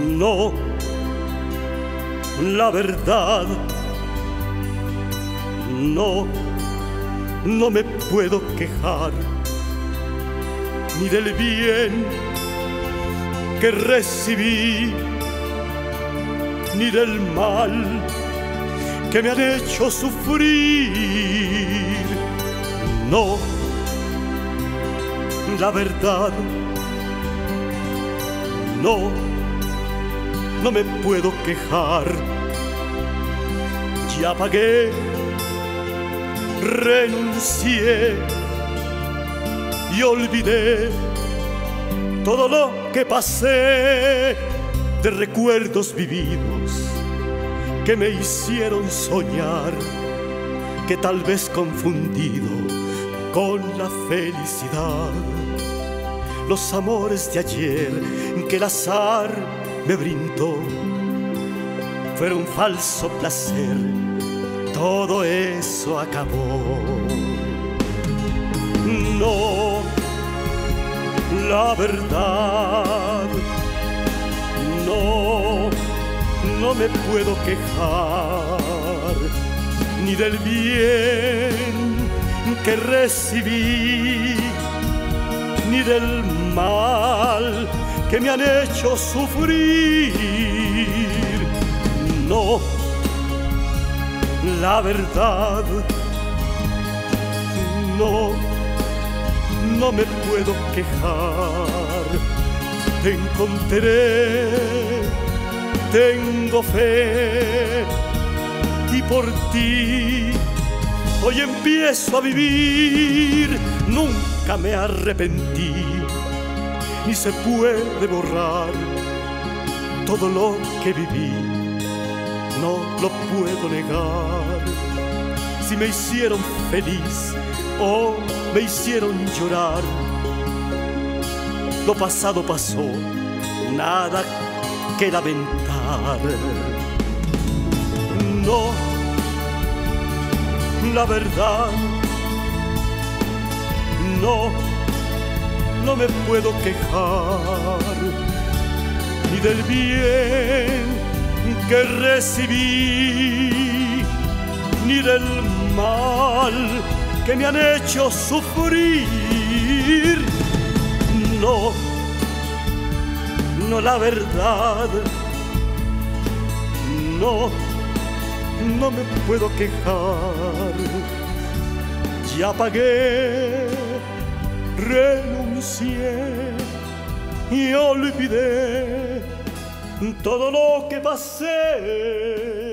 No, la verdad, no, no me puedo quejar ni del bien que recibí, ni del mal que me han hecho sufrir. No, la verdad, no, no me puedo quejar. Ya pagué, renuncié y olvidé todo lo que pasé de recuerdos vividos que me hicieron soñar, que tal vez confundido con la felicidad, los amores de ayer que el azar me brindó, fueron un falso placer, todo eso acabó. No, la verdad, no, no me puedo quejar ni del bien que recibí, ni del mal que me han hecho sufrir. No, la verdad, no, no me puedo quejar. Te encontré, tengo fe y por ti hoy empiezo a vivir. Nunca me arrepentí, ni se puede borrar todo lo que viví. No lo puedo negar. Si me hicieron feliz o me hicieron llorar, lo pasado pasó, nada que lamentar. No la verdad. No, no me puedo quejar ni del bien que recibí, ni del mal que me han hecho sufrir. No, no la verdad. No no me puedo quejar. Ya pagué, renuncié y olvidé todo lo que pasé